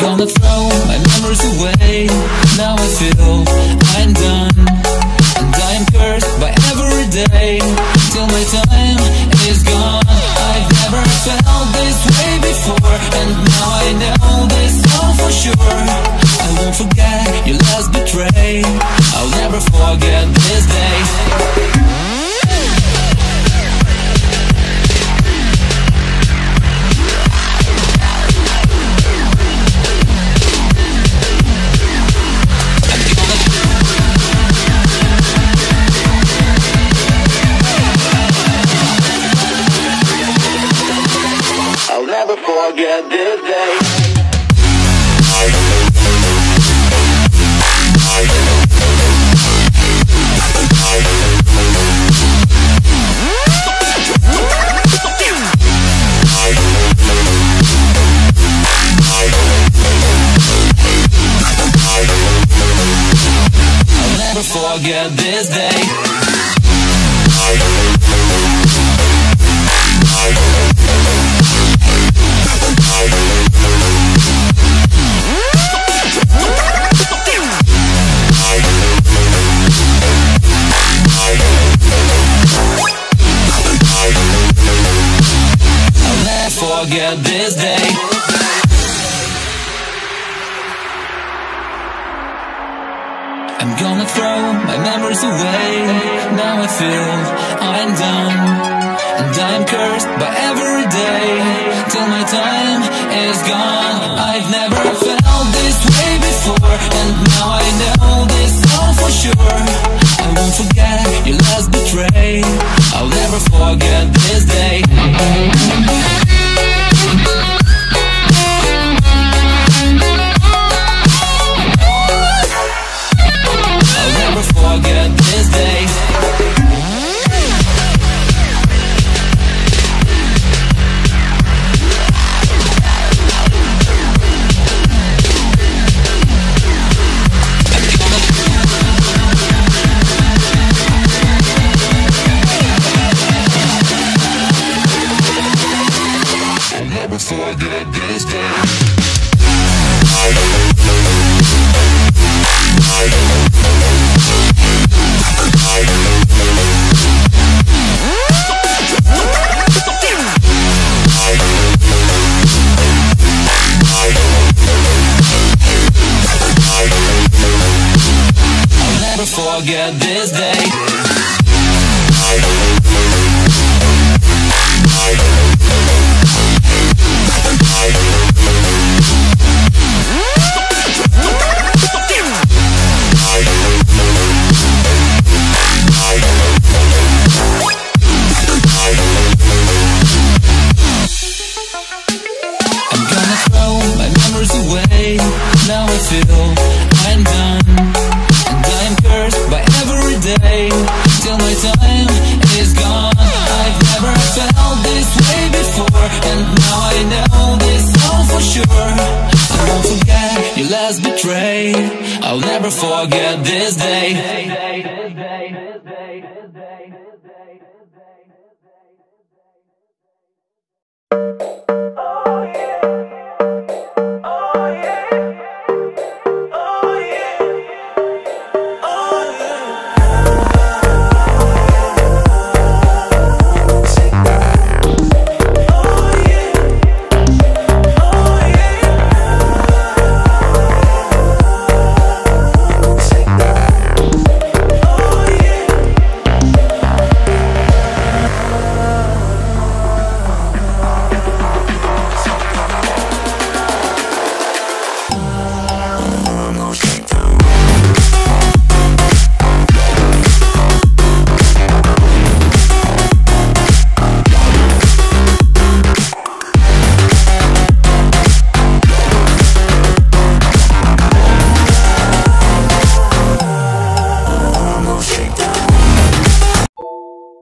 gonna throw my memories away. Now I feel I'm done And I am cursed by every day. Till my time is gone. I've never felt this way before And now I know this I'll never forget this day. Forget this day. I'm gonna throw my memories away. Now I feel I'm done. And I'm cursed by every day. Till my time is gone. I've never felt this way before. And now I know this all I'll never forget this day. I'll never forget this day. Feel I'm done. And I'm cursed by every day. Till my time is gone. I've never felt this way before. And now I know this all for sure. I won't forget your last betray. I'll never forget this day.